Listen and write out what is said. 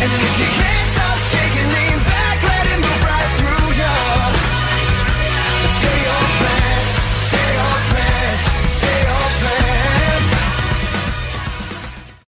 And if you can't